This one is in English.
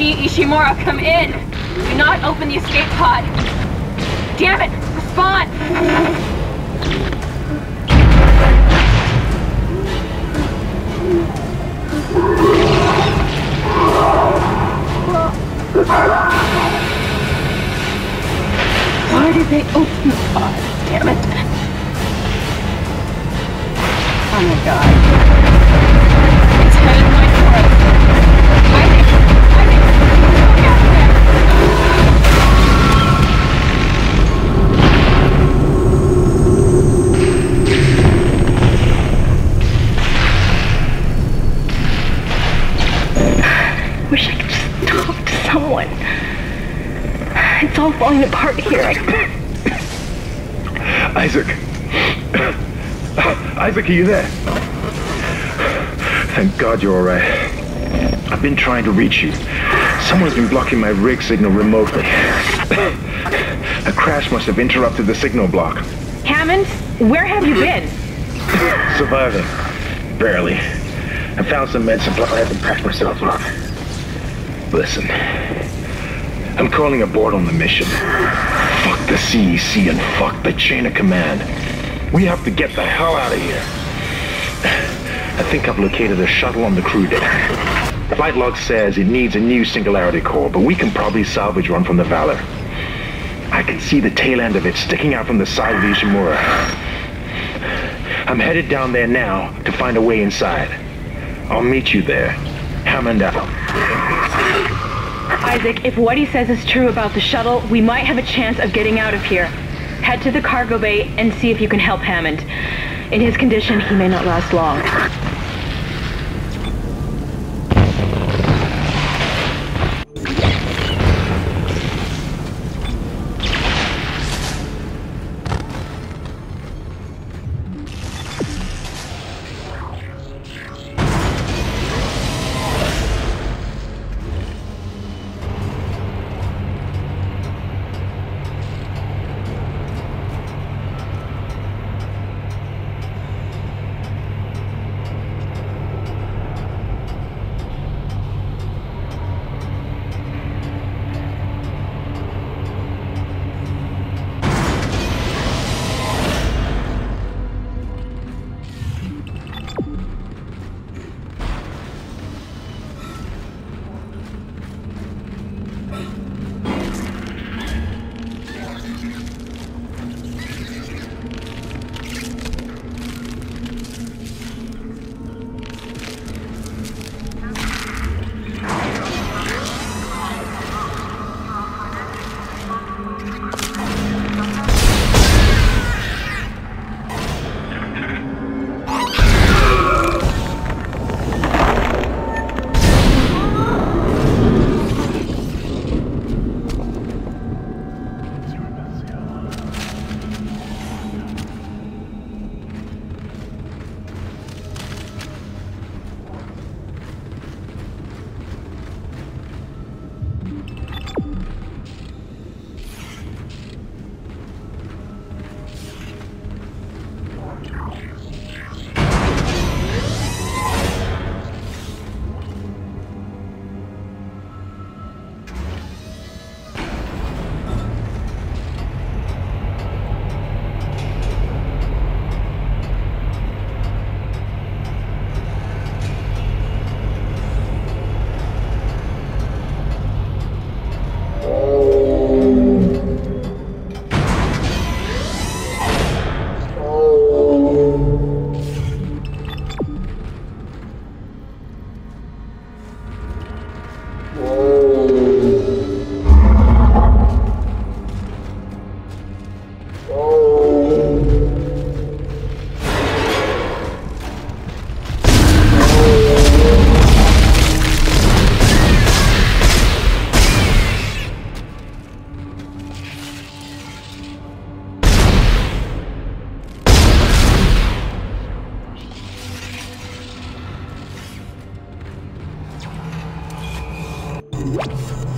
USG Ishimura. Come in. Do not open the escape pod. Damn it! Respond! Why did they open the pod? Damn it. Oh my god. I wish I could just talk to someone. It's all falling apart here. Isaac. Isaac, are you there? Thank God you're alright. I've been trying to reach you. Someone's been blocking my rig signal remotely. A crash must have interrupted the signal block. Hammond, where have you been? Surviving. Barely. I found some med had to patch myself up. Listen. I'm calling aboard on the mission. Fuck the CEC and fuck the chain of command. We have to get the hell out of here. I think I've located a shuttle on the crew deck. Flight log says it needs a new singularity core, but we can probably salvage one from the Valor. I can see the tail end of it sticking out from the side of Ishimura. I'm headed down there now to find a way inside. I'll meet you there. Hammond out. Isaac, if what he says is true about the shuttle, we might have a chance of getting out of here. Head to the cargo bay and see if you can help Hammond. In his condition, he may not last long. What?